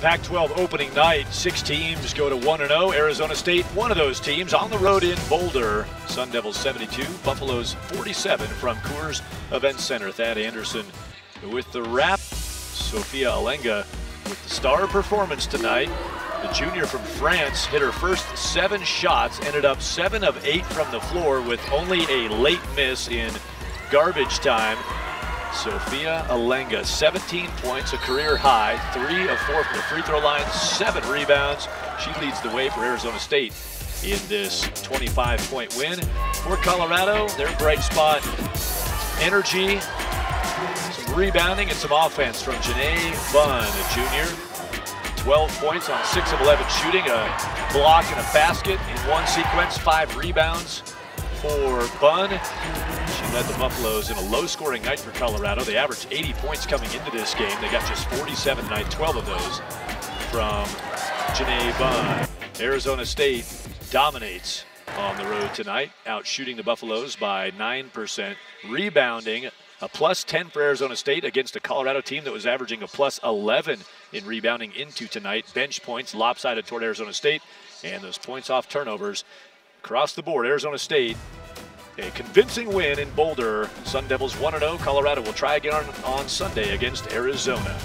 Pac 12 opening night, six teams go to 1 0. Arizona State, one of those teams, on the road in Boulder. Sun Devils 72, Buffaloes 47 from Coors Event Center. Thad Anderson with the wrap. Sophia Elenga with the star performance tonight. The junior from France hit her first seven shots, ended up seven of eight from the floor with only a late miss in garbage time. Sophia Elenga, 17 points, a career high, three of four from the free throw line, seven rebounds. She leads the way for Arizona State in this 25-point win. For Colorado, their bright spot, energy, some rebounding, and some offense from Janae Bunn, a junior. 12 points on 6 of 11 shooting, a block and a basket in one sequence, five rebounds for Bunn. She led the Buffaloes in a low-scoring night for Colorado. They averaged 80 points coming into this game. They got just 47 tonight, 12 of those from Janae Bunn. Arizona State dominates on the road tonight, out shooting the Buffaloes by 9%, rebounding a plus 10 for Arizona State against a Colorado team that was averaging a plus 11 in rebounding into tonight. Bench points lopsided toward Arizona State, and those points off turnovers across the board. Arizona State, a convincing win in Boulder. Sun Devils 1 0. Colorado will try again on, on Sunday against Arizona.